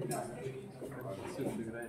Thank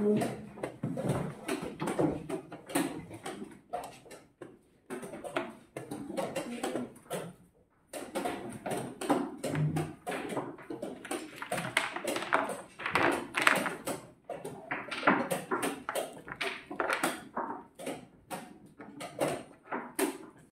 嗯